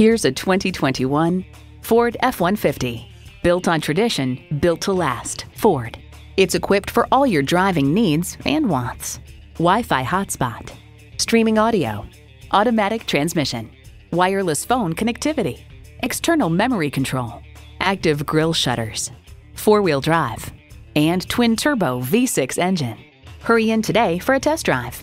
Here's a 2021 Ford F-150. Built on tradition, built to last. Ford. It's equipped for all your driving needs and wants. Wi-Fi hotspot, streaming audio, automatic transmission, wireless phone connectivity, external memory control, active grille shutters, four-wheel drive, and twin-turbo V6 engine. Hurry in today for a test drive.